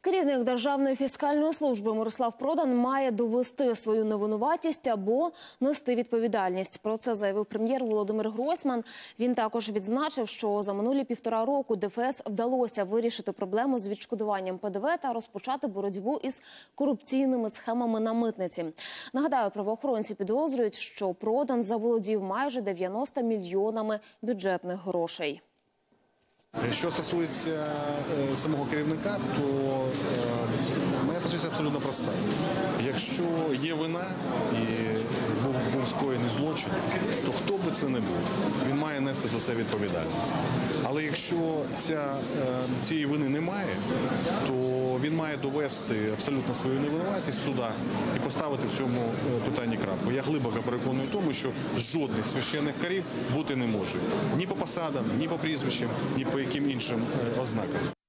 Керівник Державної фіскальної служби Мирослав Продан має довести свою невинуватість або нести відповідальність. Про це заявив прем'єр Володимир Гройсман. Він також відзначив, що за минулі півтора року ДФС вдалося вирішити проблему з відшкодуванням ПДВ та розпочати боротьбу із корупційними схемами на митниці. Нагадаю, правоохоронці підозрюють, що Продан заволодів майже 90 мільйонами бюджетних грошей. Що стосується е, самого керівника, то е, моя позиція абсолютно проста. Якщо є вина і був, був скоєний злочин, то хто би це не був, він має нести за це відповідальність. Але якщо ця, е, цієї вини немає, то він має довести абсолютно свою невинуватість в і поставити в цьому е, питанні крапку. Я глибоко переконаний в тому, що жодних священних карів бути не може ні по посадам, ні по прізвищам, ні по яким іншим е, ознакам.